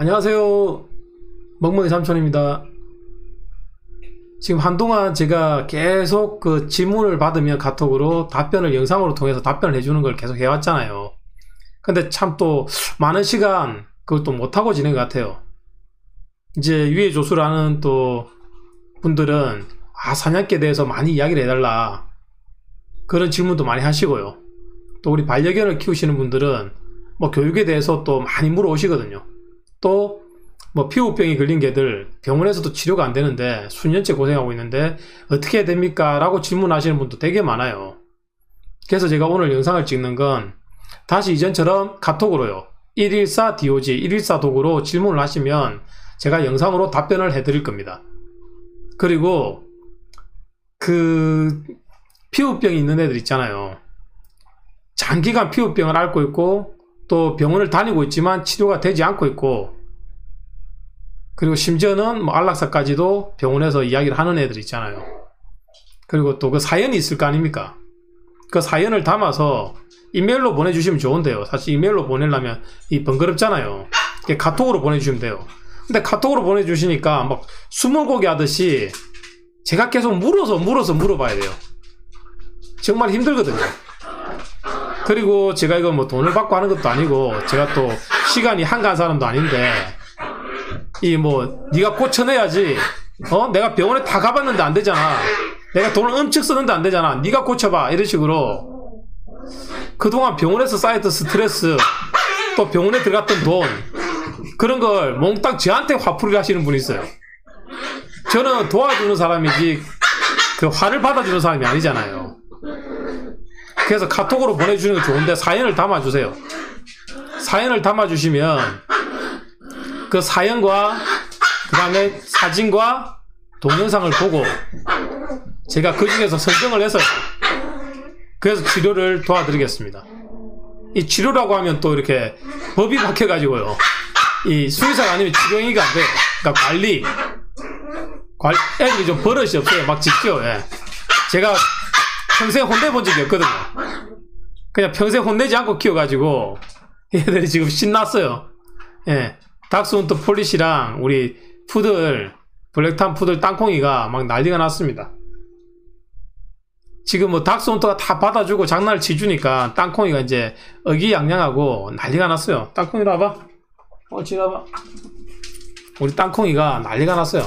안녕하세요. 멍멍이 삼촌입니다. 지금 한동안 제가 계속 그 질문을 받으면 카톡으로 답변을 영상으로 통해서 답변을 해주는 걸 계속 해왔잖아요. 근데 참 또 많은 시간 그것도 못하고 지낸 것 같아요. 이제 위에 조수라는 또 분들은 아, 사냥개에 대해서 많이 이야기를 해달라. 그런 질문도 많이 하시고요. 또 우리 반려견을 키우시는 분들은 뭐 교육에 대해서 또 많이 물어오시거든요. 또 뭐 피부병이 걸린 개들 병원에서도 치료가 안 되는데 수년째 고생하고 있는데 어떻게 해야 됩니까? 라고 질문하시는 분도 되게 많아요. 그래서 제가 오늘 영상을 찍는 건 다시 이전처럼 카톡으로요. 114 DOG, 114 도구로 질문을 하시면 제가 영상으로 답변을 해드릴 겁니다. 그리고 그 피부병이 있는 애들 있잖아요. 장기간 피부병을 앓고 있고 또 병원을 다니고 있지만 치료가 되지 않고 있고 그리고 심지어는 뭐 안락사까지도 병원에서 이야기를 하는 애들 있잖아요. 그리고 또 그 사연이 있을 거 아닙니까? 그 사연을 담아서 이메일로 보내주시면 좋은데요. 사실 이메일로 보내려면 이 번거롭잖아요. 카톡으로 보내주시면 돼요. 근데 카톡으로 보내주시니까 막 스무고개 하듯이 제가 계속 물어서 물어서 물어봐야 돼요. 정말 힘들거든요. 그리고 제가 이거 뭐 돈을 받고 하는 것도 아니고 제가 또 시간이 한가한 사람도 아닌데 이 뭐 네가 고쳐내야지. 어? 내가 병원에 다 가봤는데 안 되잖아. 내가 돈을 엄청 쓰는데 안 되잖아. 네가 고쳐봐. 이런 식으로 그동안 병원에서 쌓였던 스트레스 또 병원에 들어갔던 돈 그런 걸 몽땅 저한테 화풀이를 하시는 분이 있어요. 저는 도와주는 사람이지 그 화를 받아주는 사람이 아니잖아요 그래서 카톡으로 보내주는 게 좋은데 사연을 담아주세요 사연을 담아주시면 그 사연과 그 다음에 사진과 동영상을 보고 제가 그 중에서 설정을 해서 그래서 치료를 도와드리겠습니다. 이 치료라고 하면 또 이렇게 법이 박혀가지고요. 이 수의사가 아니면 치료행위가 안 돼요. 그러니까 관리. 관, 애들이 좀 버릇이 없어요. 막 짖죠. 예. 제가 평생 혼내 본 적이 없거든요. 그냥 평생 혼내지 않고 키워가지고 얘들이 지금 신났어요. 예. 닥스훈트 폴리시랑 우리 푸들 black tan 푸들 땅콩이가 막 난리가 났습니다. 지금 뭐 닥스훈트가 다 받아주고 장난을 쳐주니까 땅콩이가 이제 의기양양하고 난리가 났어요. 땅콩이 와봐. 어, 지나봐. 우리 땅콩이가 난리가 났어요.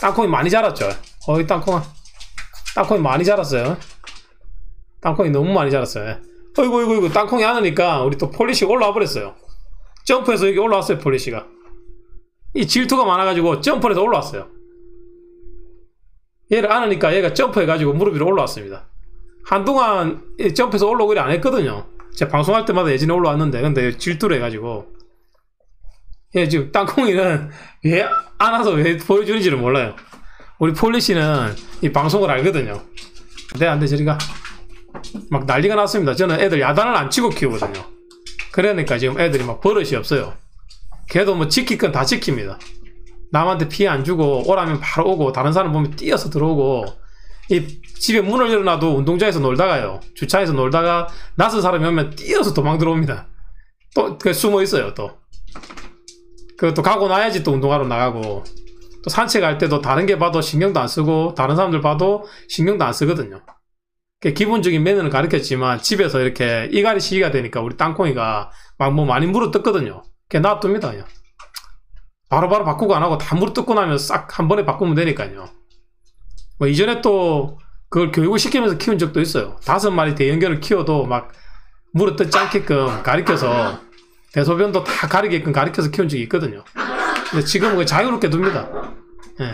땅콩이 많이 자랐죠. 어이 땅콩아. 땅콩이 많이 자랐어요. 땅콩이 너무 많이 자랐어요. 어이구 어이구 어이구 땅콩이 안으니까 우리 또 폴리시가 올라와 버렸어요. 점프해서 여기 올라왔어요, 폴리시가. 이 질투가 많아가지고 점프해서 올라왔어요. 얘를 안으니까 얘가 점프해가지고 무릎 위로 올라왔습니다. 한동안 점프해서 올라오기를 안 했거든요. 제가 방송할 때마다 예전에 올라왔는데, 근데 질투를 해가지고. 얘 지금 땅콩이는 왜 안아서 왜 보여주는지를 몰라요. 우리 폴리시는 이 방송을 알거든요. 네, 안 돼, 저리 가. 막 난리가 났습니다. 저는 애들 야단을 안 치고 키우거든요. 그러니까 지금 애들이 막 버릇이 없어요. 걔도 뭐 지킬 건 다 지킵니다. 남한테 피해 안 주고 오라면 바로 오고 다른 사람 보면 뛰어서 들어오고 이 집에 문을 열어놔도 운동장에서 놀다가요. 주차에서 놀다가 낯선 사람이 오면 뛰어서 도망 들어옵니다. 또그 숨어 있어요. 또 그것도 가고 나야지 또 운동하러 나가고 또 산책할 때도 다른 게 봐도 신경도 안 쓰고 다른 사람들 봐도 신경도 안 쓰거든요. 기본적인 매너를 가르쳤지만 집에서 이렇게 이갈이 시기가 되니까 우리 땅콩이가 막 뭐 많이 물어 뜯거든요. 그냥 놔둡니다. 바로 바로 바꾸고 안 하고 다 물어 뜯고 나면 싹 한 번에 바꾸면 되니까요. 뭐 이전에 또 그걸 교육을 시키면서 키운 적도 있어요. 다섯 마리 대형견을 키워도 막 물어 뜯지 않게끔 가르쳐서 대소변도 다 가리게끔 가르쳐서 키운 적이 있거든요. 근데 지금은 자유롭게 둡니다. 예.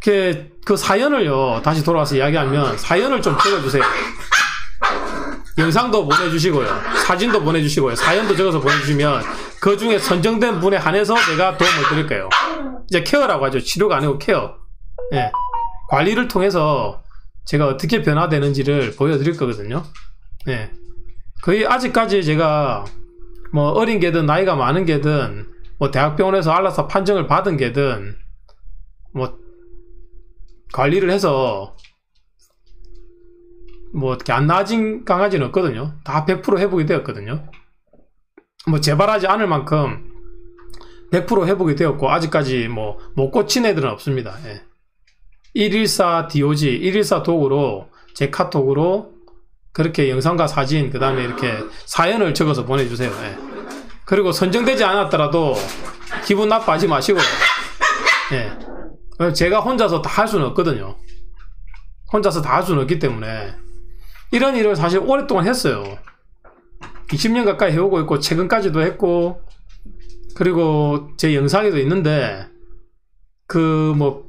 그, 그 사연을요, 다시 돌아와서 이야기하면, 사연을 좀 찍어주세요. 영상도 보내주시고요. 사진도 보내주시고요. 사연도 적어서 보내주시면, 그 중에 선정된 분에 한해서 내가 도움을 드릴 거예요. 이제 케어라고 하죠. 치료가 아니고 케어. 예. 관리를 통해서 제가 어떻게 변화되는지를 보여드릴 거거든요. 예. 거의 아직까지 제가, 뭐, 어린 개든, 나이가 많은 개든, 뭐, 대학병원에서 알아서 판정을 받은 개든, 뭐, 관리를 해서 뭐 어떻게 안 나아진 강아지는 없거든요. 다 100% 회복이 되었거든요. 뭐 재발하지 않을 만큼 100% 회복이 되었고 아직까지 뭐 못 고친 애들은 없습니다. 예. 114 DOG, 114 독으로 제 카톡으로 그렇게 영상과 사진 그 다음에 이렇게 사연을 적어서 보내주세요. 예. 그리고 선정되지 않았더라도 기분 나빠하지 마시고요. 예. 제가 혼자서 다 할 수는 없거든요. 혼자서 다 할 수는 없기 때문에 이런 일을 사실 오랫동안 했어요. 20년 가까이 해오고 있고 최근까지도 했고 그리고 제 영상에도 있는데 그 뭐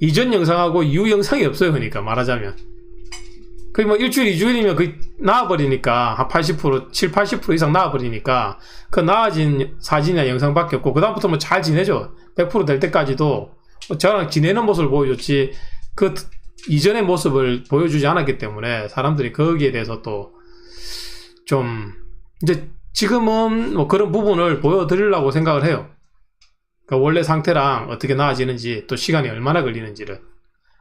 이전 영상하고 이후 영상이 없어요 그러니까 말하자면 거의 뭐 일주일 이주일이면 거의 나와버리니까 한 80% 7, 80% 이상 나와버리니까 그 나아진 사진이나 영상밖에 없고 그 다음부터 뭐 잘 지내죠 100%될 때까지도 뭐 저랑 지내는 모습을 보여줬지 그 이전의 모습을 보여주지 않았기 때문에 사람들이 거기에 대해서 또 좀 이제 지금은 뭐 그런 부분을 보여드리려고 생각을 해요. 그러니까 원래 상태랑 어떻게 나아지는지 또 시간이 얼마나 걸리는지를.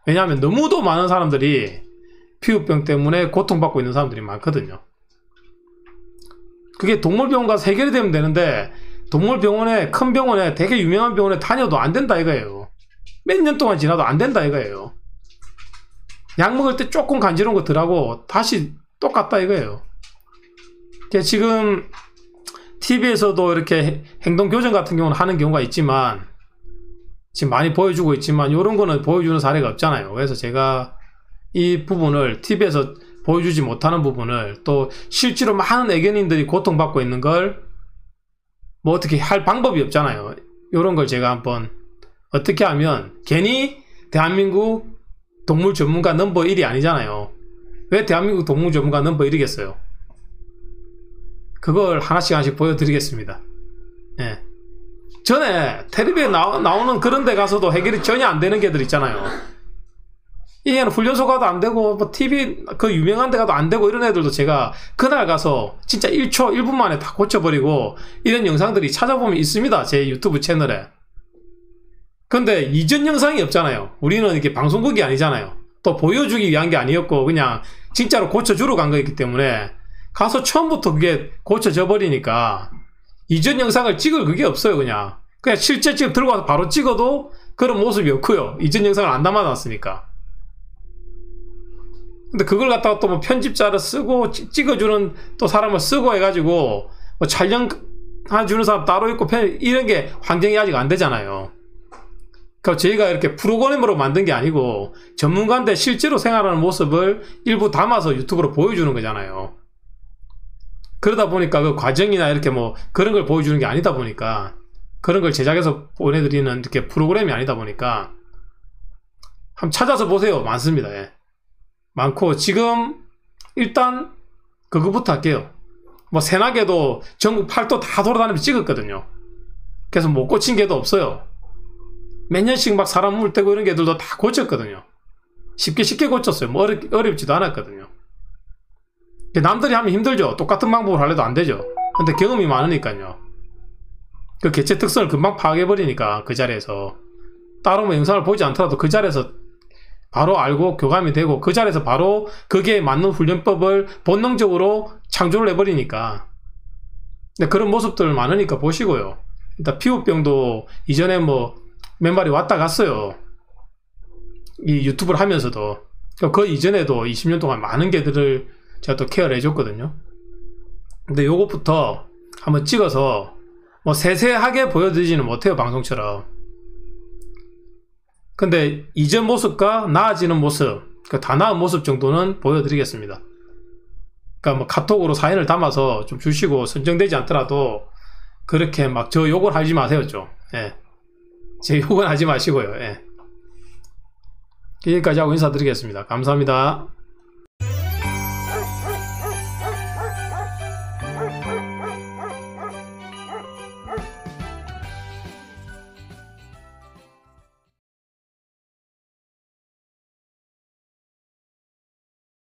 왜냐하면 너무도 많은 사람들이 피부병 때문에 고통받고 있는 사람들이 많거든요. 그게 동물병원 가서 해결이 되면 되는데 동물병원에 큰 병원에 되게 유명한 병원에 다녀도 안 된다 이거예요. 몇 년 동안 지나도 안 된다 이거예요. 약 먹을 때 조금 간지러운 거 덜하고 다시 똑같다 이거예요. 지금 TV에서도 이렇게 행동 교정 같은 경우는 하는 경우가 있지만 지금 많이 보여주고 있지만 이런 거는 보여주는 사례가 없잖아요. 그래서 제가 이 부분을 TV에서 보여주지 못하는 부분을 또 실제로 많은 애견인들이 고통받고 있는 걸 뭐 어떻게 할 방법이 없잖아요. 이런 걸 제가 한번 어떻게 하면 괜히 대한민국 동물 전문가 넘버 1이 아니잖아요. 왜 대한민국 동물 전문가 넘버 1이겠어요? 그걸 하나씩 하나씩 보여드리겠습니다. 예. 전에 텔레비에 나, 나오는 그런 데 가서도 해결이 전혀 안 되는 게들 있잖아요. 이게는 훈련소 가도 안 되고, 뭐, TV, 그 유명한 데 가도 안 되고, 이런 애들도 제가 그날 가서 진짜 1초, 1분 만에 다 고쳐버리고, 이런 영상들이 찾아보면 있습니다. 제 유튜브 채널에. 근데 이전 영상이 없잖아요. 우리는 이게 방송국이 아니잖아요. 또 보여주기 위한 게 아니었고, 그냥 진짜로 고쳐주러 간 거였기 때문에, 가서 처음부터 그게 고쳐져 버리니까 이전 영상을 찍을 그게 없어요 그냥 그냥 실제 지금 들고 와서 바로 찍어도 그런 모습이 없고요 이전 영상을 안 담아놨으니까 근데 그걸 갖다가 또 뭐 편집자를 쓰고 찍어주는 또 사람을 쓰고 해가지고 뭐 촬영 해주는 사람 따로 있고 이런 게 환경이 아직 안 되잖아요 그러니까 저희가 이렇게 프로그램으로 만든 게 아니고 전문가인데 실제로 생활하는 모습을 일부 담아서 유튜브로 보여주는 거잖아요 그러다 보니까 그 과정이나 이렇게 뭐 그런 걸 보여주는 게 아니다 보니까 그런 걸 제작해서 보내드리는 이렇게 프로그램이 아니다 보니까 한번 찾아서 보세요. 많습니다. 예. 많고 지금 일단 그거부터 할게요. 뭐 새나개도 전국 팔도 다 돌아다니면서 찍었거든요. 그래서 못 고친 개도 없어요. 몇 년씩 막 사람 물 떼고 이런 개들도 다 고쳤거든요. 쉽게 쉽게 고쳤어요. 뭐 어렵, 어렵지도 않았거든요. 남들이 하면 힘들죠. 똑같은 방법을 하려도 안 되죠. 근데 경험이 많으니까요. 그 개체 특성을 금방 파악해버리니까 그 자리에서 따로 뭐 영상을 보지 않더라도 그 자리에서 바로 알고 교감이 되고 그 자리에서 바로 그게 맞는 훈련법을 본능적으로 창조를 해버리니까 근데 그런 모습들 많으니까 보시고요. 일단 피부병도 이전에 뭐 몇 마리 왔다 갔어요. 이 유튜브를 하면서도 그 이전에도 20년 동안 많은 개들을 제가 또 케어를 해줬거든요. 근데 요것부터 한번 찍어서 뭐 세세하게 보여드리지는 못해요, 방송처럼. 근데 이전 모습과 나아지는 모습, 그다 나은 모습 정도는 보여드리겠습니다. 그러니까 뭐 카톡으로 사연을 담아서 좀 주시고 선정되지 않더라도 그렇게 막 저 욕을 하지 마세요, 좀. 예. 제 욕은 하지 마시고요, 예. 여기까지 하고 인사드리겠습니다. 감사합니다.